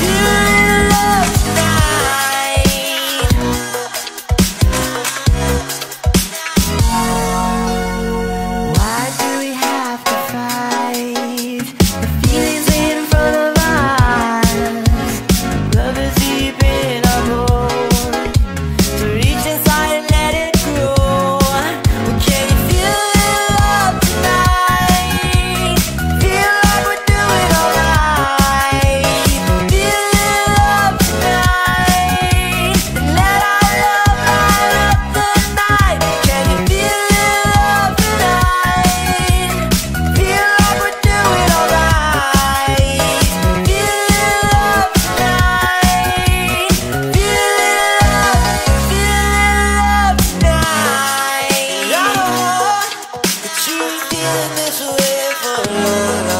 Yeah. feeling this way for long.